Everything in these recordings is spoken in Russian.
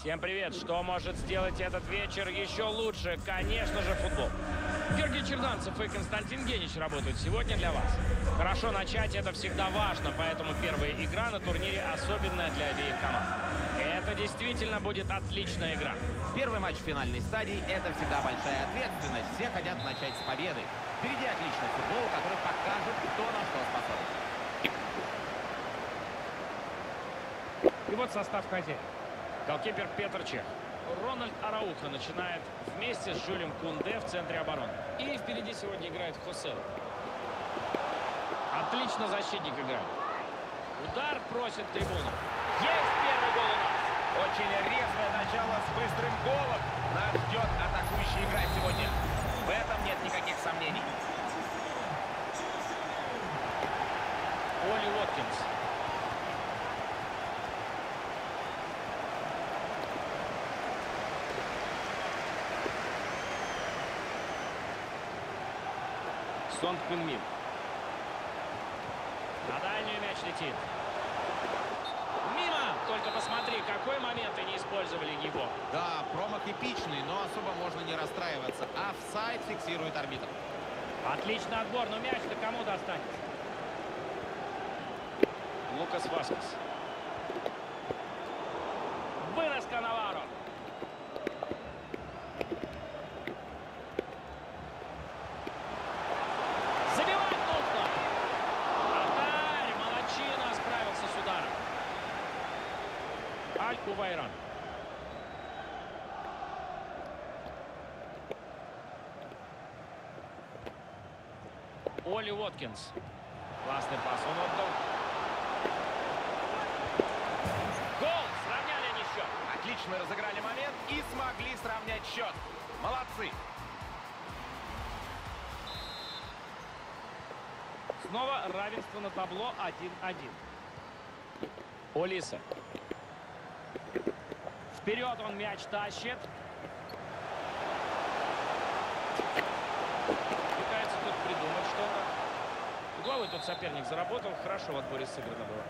Всем привет! Что может сделать этот вечер еще лучше? Конечно же, футбол. Георгий Черданцев и Константин Генич работают сегодня для вас. Хорошо начать это всегда важно, поэтому первая игра на турнире особенная для обеих команд. Это действительно будет отличная игра. Первый матч финальной стадии – это всегда большая ответственность. Все хотят начать с победы. Впереди отличный футбол, который покажет, кто на что способен. И вот состав хозяев. Голкипер Петр Чех. Рональд Арауха начинает вместе с Жюлем Кунде в центре обороны. И впереди сегодня играет Хосел. Отлично защитник играет. Удар просит трибуну. Есть первый гол у нас. Очень резвое начало с быстрым голом. Нас ждет атакующая игра сегодня. В этом нет никаких сомнений. Оли Уоткинс. Сон Хунмин. На дальнюю мяч летит. Мимо! Только посмотри, какой момент и не использовали его. Да, промах эпичный, но особо можно не расстраиваться. Офсайд фиксирует арбитр. Отличный отбор, но мяч-то кому достанется? Лукас Васкес. Оли Уоткинс. Классный пас он отдал. Гол! Сравняли они счет. Отлично разыграли момент и смогли сравнять счет. Молодцы! Снова равенство на табло 1-1. Олиса. Вперед он мяч тащит. Угловой тут соперник заработал. Хорошо в отборе сыграно было.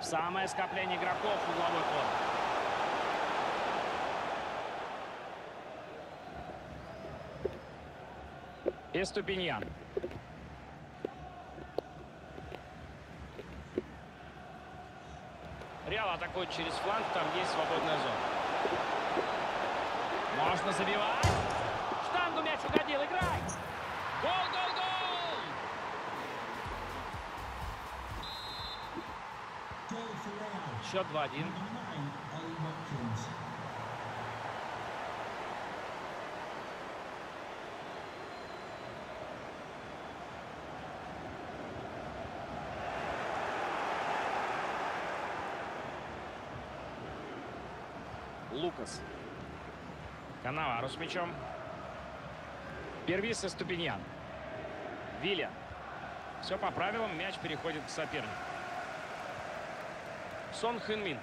Самое скопление игроков угловой ход. Эступиньян. Реал атакует через фланг, там есть свободная зона. Можно забивать. Штангу мяч угодил, играй! Гол, гол, гол! Счет 2-1. Лукас. Канавару с мячом. Первис и Ступиньян. Виллиан. Все по правилам. Мяч переходит к сопернику. Сон Хэн Мин.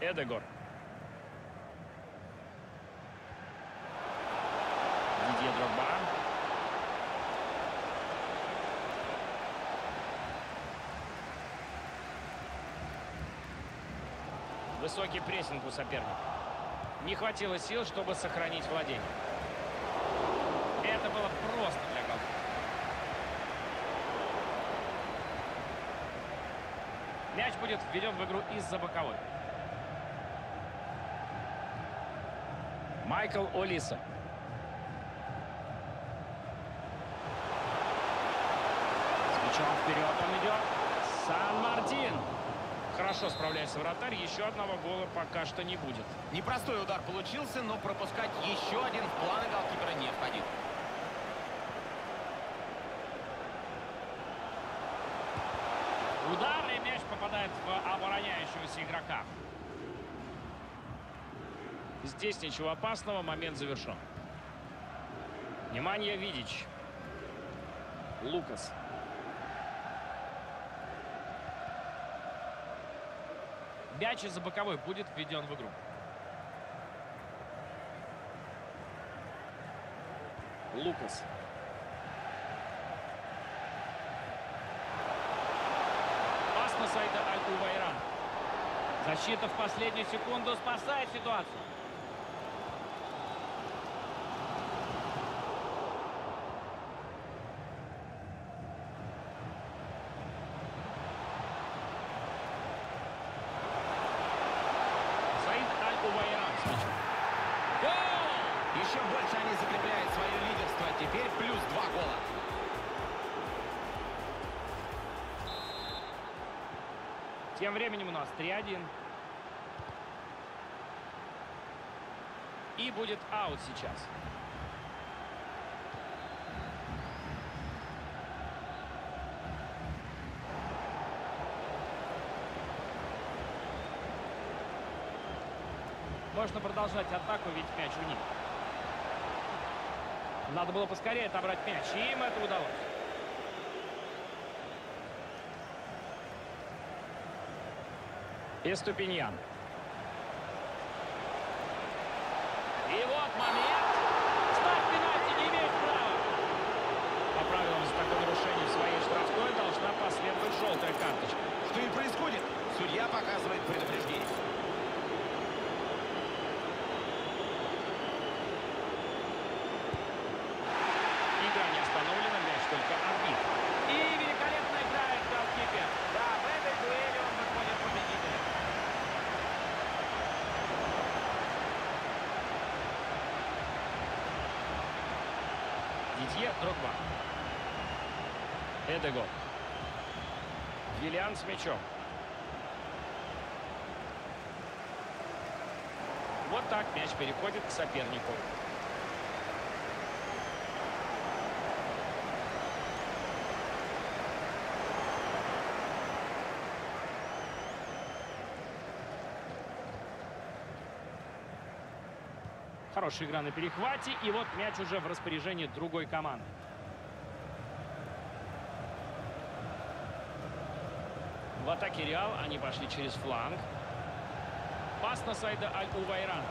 Эдегор. Высокий прессинг у соперника. Не хватило сил, чтобы сохранить владение. Это было просто для голов. Мяч будет введен в игру из-за боковой. Майкл Олиса. С мячом вперед он идет. Сан-Мартин. Хорошо справляется вратарь. Еще одного гола пока что не будет. Непростой удар получился, но пропускать еще один в планы голкипера не входит. Удар и мяч попадает в обороняющегося игрока. Здесь ничего опасного, момент завершен. Внимание, Видич. Лукас. Мяч из-за боковой будет введен в игру. Лукас. Пас на Саида Аль-Увайран. Защита в последнюю секунду спасает ситуацию. Тем временем у нас 3-1. И будет аут сейчас. Можно продолжать атаку, ведь мяч у них. Надо было поскорее отобрать мяч, и им это удалось. Эступиньян. И вот момент. Ставь пенальти, не имеет права. По правилам за такое нарушение в своей штрафной должна последовать желтая карточка. Что и происходит? Судья показывает предупреждение. Игра не остановлена, мяч только отбит. И великолепно играет голкипер. Да, в этой дуэли он выходит победителем. Дидье Дрогба. Эдего. Виллиан с мячом. Вот так мяч переходит к сопернику. Хорошая игра на перехвате. И вот мяч уже в распоряжении другой команды. В атаке Реал они пошли через фланг. Пас на Сайда Аль-Увайран.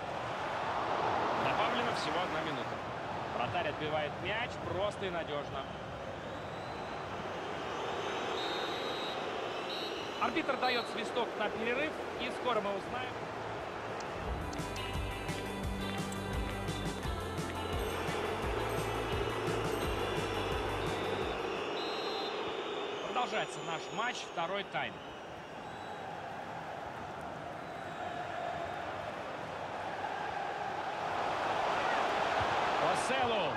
Добавлено всего одна минута. Вратарь отбивает мяч просто и надежно. Арбитр дает свисток на перерыв. И скоро мы узнаем. Продолжается наш матч, второй тайм. Оселу.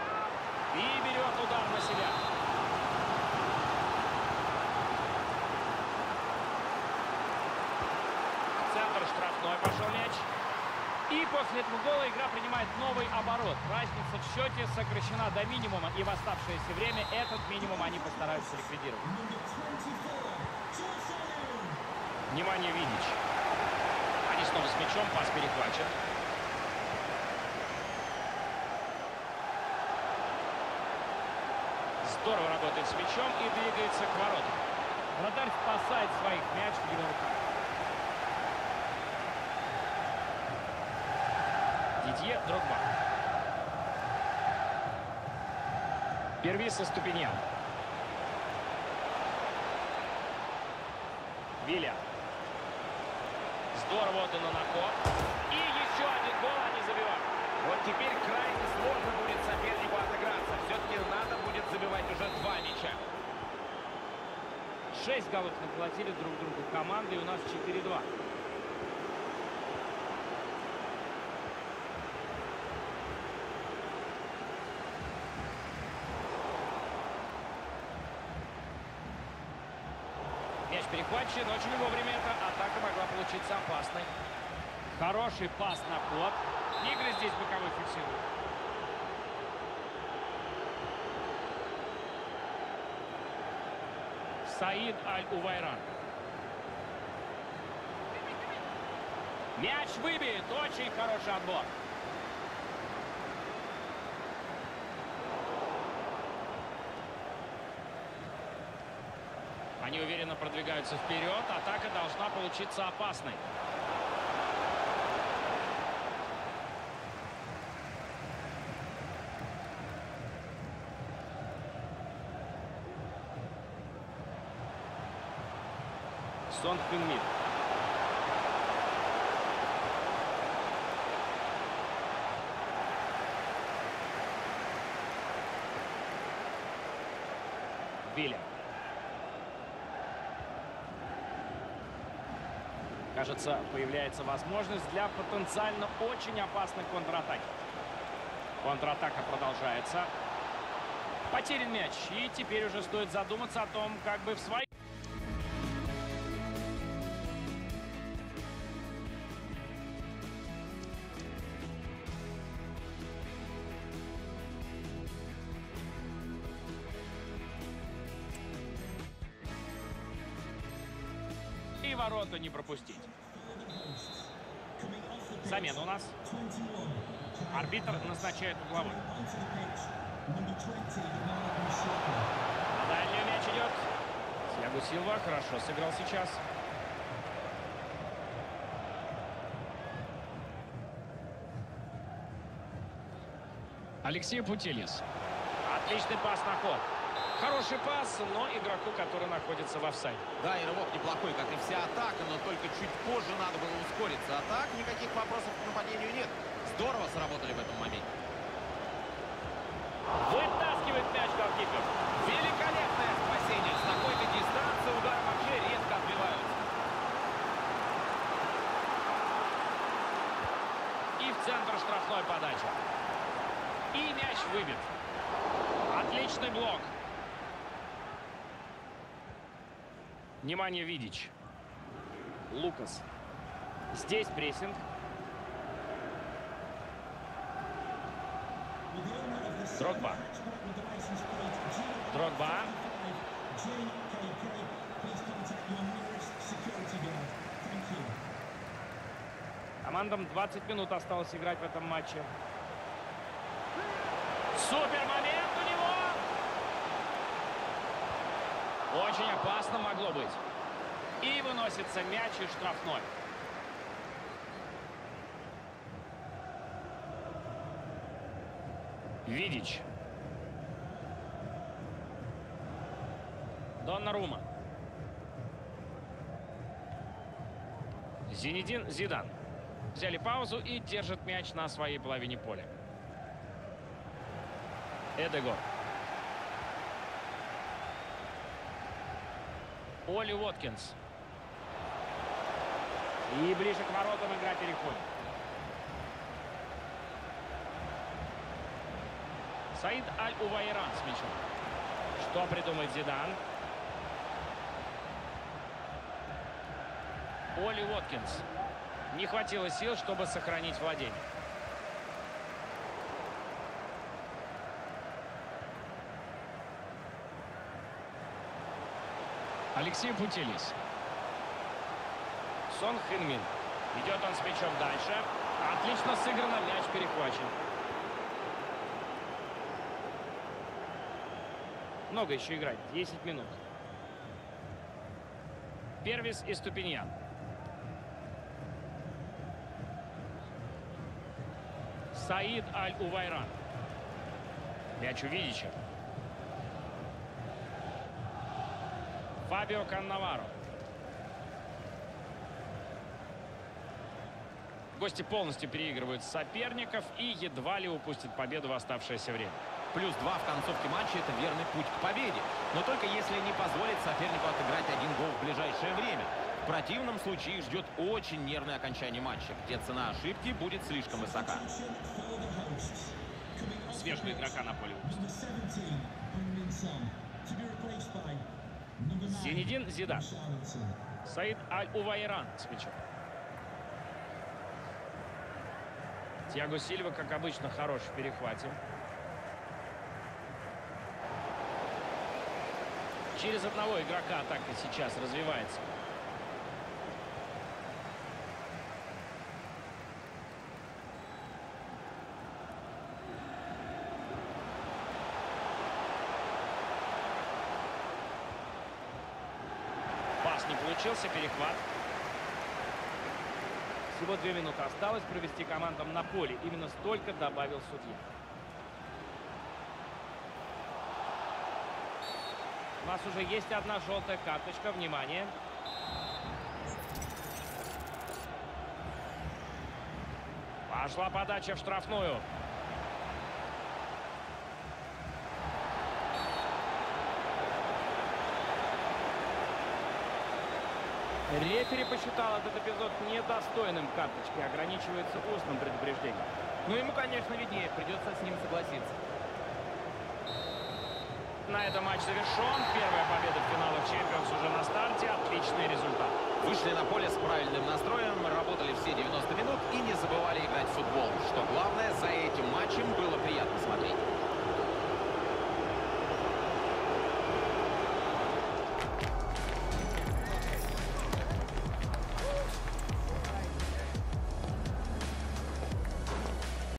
И берет удар на себя. Центр штрафной пошел мяч. И после этого гола игра принимает новый оборот. Разница в счете сокращена до минимума. И в оставшееся время этот минимум они постараются ликвидировать. Внимание, Винич. Они снова с мячом, пас перехвачен. Здорово работает с мячом и двигается к воротам. Вратарь спасает своих мяч в его руках. Дидье Дрогба. Первис и Ступиньян. Виля. Здорово отдано на ход. И еще один гол они забивают. Вот теперь крайне сложно будет сопернику отыграться. Все-таки надо будет забивать уже два мяча. Шесть голов наплатили друг другу команды, и у нас 4-2. Мяч перехвачен, очень вовремя эта атака могла получиться опасной. Хороший пас на ход. Игры здесь боковой фиксируют. Саид Аль-Увайран. Мяч выбит. Очень хороший отбор. Они уверенно продвигаются вперед. Атака должна получиться опасной. Сон Хынмин. Виля. Кажется, появляется возможность для потенциально очень опасной контратаки. Контратака продолжается. Потерян мяч. И теперь уже стоит задуматься о том, как бы в своей... Тиаго Силва хорошо сыграл сейчас. Алексей Путилис. Отличный пас на ход. Хороший пас, но игроку, который находится в офсайде. Да, и рывок неплохой, как и вся атака, но только чуть позже надо было ускориться. А так никаких вопросов к нападению нет. Здорово сработали в этом моменте. Вытаскивает мяч голкипер. Великолепное спасение. С такой-то дистанции удар вообще резко отбиваются. И в центр штрафной подачи. И мяч выбит. Отличный блок. Внимание, Видич. Лукас. Здесь прессинг. Дрогба. Дрогба. Командам 20 минут осталось играть в этом матче. Супер момент у него! Очень опасно могло быть. И выносится мяч из штрафной. Видич. Доннарума. Зинедин Зидан. Взяли паузу и держат мяч на своей половине поля. Эдегор. Оли Уоткинс. И ближе к воротам игра переходит. Саид Аль-Увайран с мячом. Что придумает Зидан? Оли Уоткинс. Не хватило сил, чтобы сохранить владение. Алексей Путилис. Сон Хинмин. Идет он с мячом дальше. Отлично сыграно, мяч перехвачен. Много еще играть. 10 минут. Первис и Ступиньян. Саид Аль-Увайран. Мяч у Видича. Фабио Каннаваро. Гости полностью переигрывают соперников и едва ли упустят победу в оставшееся время. Плюс два в концовке матча – это верный путь к победе. Но только если не позволит сопернику отыграть один гол в ближайшее время. В противном случае их ждет очень нервное окончание матча, где цена ошибки будет слишком высока. Свежего игрока на поле. Зенедин Зидан. Саид Аль-Увайран с мячом. Тиаго Сильва, как обычно, хорош в перехвате. Через одного игрока атака сейчас развивается. Пас не получился, перехват. Всего две минуты осталось провести командам на поле. Именно столько добавил судья. У нас уже есть одна желтая карточка. Внимание. Пошла подача в штрафную. Рефери посчитал этот эпизод недостойным карточки, ограничивается устным предупреждением. Ну, ему, конечно, виднее, придется с ним согласиться. На этом матч завершен. Первая победа в финалах Champions уже на старте. Отличный результат. Вышли на поле с правильным настроем, работали все 90 минут и не забывали играть в футбол. Что главное, за этим матчем был